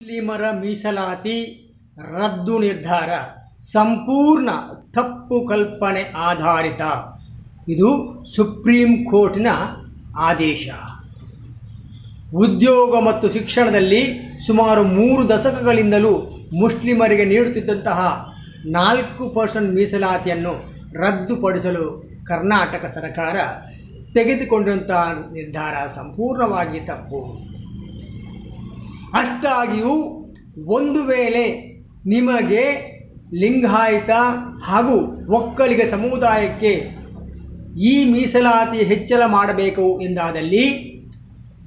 ಮುಸ್ಲಿಮರ ಮೀಸಲಾತಿ ರದ್ದು ನಿರ್ಧಾರ. ಸಂಪೂರ್ಣ ತಪ್ಪು ಕಲ್ಪನೆ ಆಧಾರಿತ. ಇದು ಸುಪ್ರೀಂ ಕೋರ್ಟ್ನ ಆದೇಶ. ಉದ್ಯೋಗ ಮತ್ತು ಶಿಕ್ಷಣದಲ್ಲಿ ಸುಮಾರು ಮೂರು ದಶಕಗಳಿಂದಲೂ ಮುಸ್ಲಿಮರಿಗೆ ನೀಡುತ್ತಿದ್ದಂತಹ ನಾಲ್ಕು ಪರ್ಸೆಂಟ್ ಮೀಸಲಾತಿಯನ್ನು ರದ್ದುಪಡಿಸಲು ಕರ್ನಾಟಕ ಸರ್ಕಾರ ತೆಗೆದುಕೊಂಡಂತಹ ನಿರ್ಧಾರ ಸಂಪೂರ್ಣವಾಗಿ ತಪ್ಪು. ಅಷ್ಟಾಗಿಯೂ ಒಂದು ವೇಳೆ ನಿಮಗೆ ಲಿಂಗಾಯತ ಹಾಗೂ ಒಕ್ಕಲಿಗ ಸಮುದಾಯಕ್ಕೆ ಈ ಮೀಸಲಾತಿ ಹೆಚ್ಚಳ ಮಾಡಬೇಕು ಎಂದಾದಲ್ಲಿ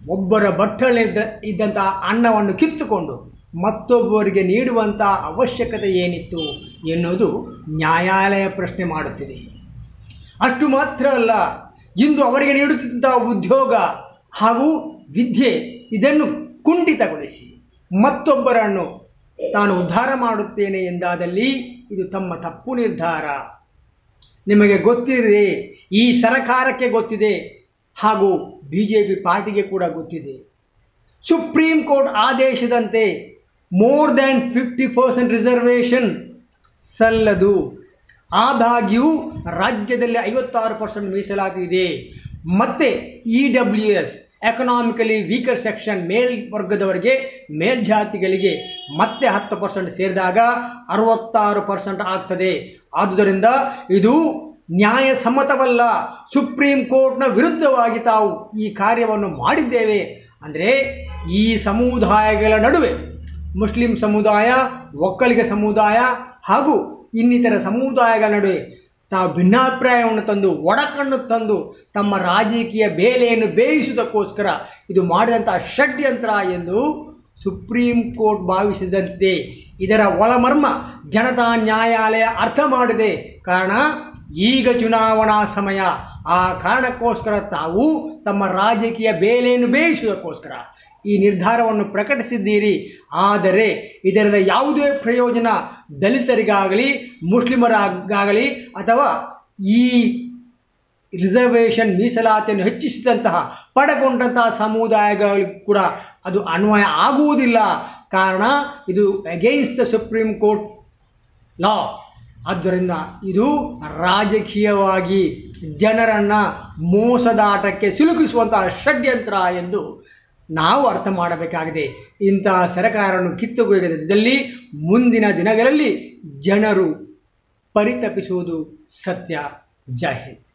ಒಬ್ಬರ ಬಟ್ಟಲಿದ್ದ ಇದ್ದಂತಹ ಅನ್ನವನ್ನು ಕಿತ್ತುಕೊಂಡು ಮತ್ತೊಬ್ಬರಿಗೆ ನೀಡುವಂಥ ಅವಶ್ಯಕತೆ ಏನಿತ್ತು ಎನ್ನುವುದು ನ್ಯಾಯಾಲಯ ಪ್ರಶ್ನೆ ಮಾಡುತ್ತಿದೆ. ಅಷ್ಟು ಮಾತ್ರ ಅಲ್ಲ, ಇಂದು ಅವರಿಗೆ ನೀಡುತ್ತಿದ್ದಂಥ ಉದ್ಯೋಗ ಹಾಗೂ ವಿದ್ಯೆ ಇದನ್ನು ಕುಂಠಿತಗೊಳಿಸಿ ಮತ್ತೊಬ್ಬರನ್ನು ತಾನು ಉದ್ಧಾರ ಮಾಡುತ್ತೇನೆ ಎಂದಾದಲ್ಲಿ ಇದು ತಮ್ಮ ತಪ್ಪು ನಿರ್ಧಾರ. ನಿಮಗೆ ಗೊತ್ತಿದೆ, ಈ ಸರಕಾರಕ್ಕೆ ಗೊತ್ತಿದೆ ಹಾಗೂ ಬಿ ಜೆ ಪಿ ಪಾರ್ಟಿಗೆ ಕೂಡ ಗೊತ್ತಿದೆ. ಸುಪ್ರೀಂ ಕೋರ್ಟ್ ಆದೇಶದಂತೆ more than fifty percent reservation ಸಲ್ಲದು. ಆದಾಗ್ಯೂ ರಾಜ್ಯದಲ್ಲಿ ಐವತ್ತಾರು ಪರ್ಸೆಂಟ್ ಮೀಸಲಾತಿ ಇದೆ. ಮತ್ತು E W S economically weaker section ಮೇಲ್ವರ್ಗದವರಿಗೆ ಮೇಲ್ಜಾತಿಗಳಿಗೆ ಮತ್ತೆ ಹತ್ತು ಪರ್ಸೆಂಟ್ ಸೇರಿದಾಗ ಅರವತ್ತಾರು ಪರ್ಸೆಂಟ್ ಆಗ್ತದೆ. ಆದುದರಿಂದ ಇದು ನ್ಯಾಯಸಮ್ಮತವಲ್ಲ. ಸುಪ್ರೀಂ ಕೋರ್ಟ್ನ ವಿರುದ್ಧವಾಗಿ ತಾವು ಈ ಕಾರ್ಯವನ್ನು ಮಾಡಿದ್ದೇವೆ. ಅಂದರೆ ಈ ಸಮುದಾಯಗಳ ನಡುವೆ ಮುಸ್ಲಿಂ ಸಮುದಾಯ, ಒಕ್ಕಲಿಗ ಸಮುದಾಯ ಹಾಗೂ ಇನ್ನಿತರ ಸಮುದಾಯಗಳ ನಡುವೆ ತಾವು ಭಿನ್ನಾಭಿಪ್ರಾಯವನ್ನು ತಂದು, ಒಡಕನ್ನು ತಂದು, ತಮ್ಮ ರಾಜಕೀಯ ಬೇಲೆಯನ್ನು ಬೇಯಿಸುವುದಕ್ಕೋಸ್ಕರ ಇದು ಮಾಡಿದಂಥ ಷಡ್ಯಂತ್ರ ಎಂದು ಸುಪ್ರೀಂ ಕೋರ್ಟ್ ಭಾವಿಸಿದಂತಿದೆ. ಇದರ ಒಳಮರ್ಮ ಜನತಾ ನ್ಯಾಯಾಲಯ ಅರ್ಥ ಮಾಡಿದೆ. ಕಾರಣ, ಈಗ ಚುನಾವಣಾ ಸಮಯ. ಆ ಕಾರಣಕ್ಕೋಸ್ಕರ ತಾವು ತಮ್ಮ ರಾಜಕೀಯ ಬೇಲೆಯನ್ನು ಬೇಯಿಸುವುದಕ್ಕೋಸ್ಕರ. ಈ ನಿರ್ಧಾರವನ್ನು ಪ್ರಕಟಿಸಿದ್ದೀರಿ. ಆದರೆ ಇದರಿಂದ ಯಾವುದೇ ಪ್ರಯೋಜನ ದಲಿತರಿಗಾಗಲಿ, ಮುಸ್ಲಿಮರಿಗಾಗಲಿ ಅಥವಾ ಈ ರಿಸರ್ವೇಷನ್ ಮೀಸಲಾತಿಯನ್ನು ಹೆಚ್ಚಿಸಿದಂತಹ ಪಡೆಗೊಂಡಂತಹ ಸಮುದಾಯಗಳಿಗೂ ಕೂಡ ಅದು ಅನ್ವಯ ಆಗುವುದಿಲ್ಲ. ಕಾರಣ ಇದು against the supreme court law ಆದ್ದರಿಂದ ಇದು ರಾಜಕೀಯವಾಗಿ ಜನರನ್ನು ಮೋಸದಾಟಕ್ಕೆ ಸಿಲುಕಿಸುವಂತಹ ಷಡ್ಯಂತ್ರ ಎಂದು ನಾವು ಅರ್ಥ ಮಾಡಬೇಕಾಗಿದೆ. ಇಂತಹ ಸರಕಾರವನ್ನು ಕಿತ್ತುಕೊಯ್ಯದಲ್ಲಿ ಮುಂದಿನ ದಿನಗಳಲ್ಲಿ ಜನರು ಪರಿತಪಿಸುವುದು ಸತ್ಯ. ಜೈ ಹಿಂದ್.